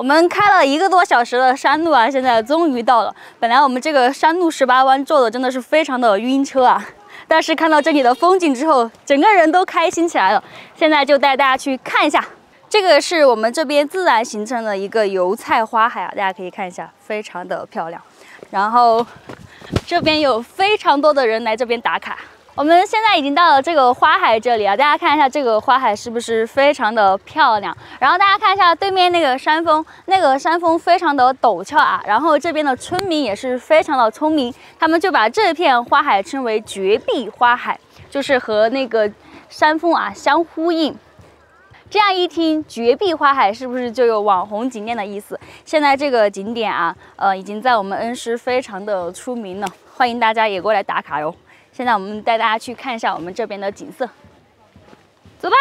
我们开了一个多小时的山路啊，现在终于到了。本来我们这个山路十八弯坐的真的是非常的晕车啊，但是看到这里的风景之后，整个人都开心起来了。现在就带大家去看一下，这个是我们这边自然形成的一个油菜花海啊，大家可以看一下，非常的漂亮。然后这边有非常多的人来这边打卡。我们现在已经到了这个花海这里啊，大家看一下这个花海是不是非常的漂亮？然后大家看一下对面那个山峰，那个山峰非常的陡峭啊。然后这边的村民也是非常的聪明，他们就把这片花海称为绝壁花海，就是和那个山峰啊相呼应。这样一听，绝壁花海是不是就有网红景点的意思？现在这个景点啊，呃，已经在我们恩施非常的出名了，欢迎大家也过来打卡哟。现在我们带大家去看一下我们这边的景色，走吧。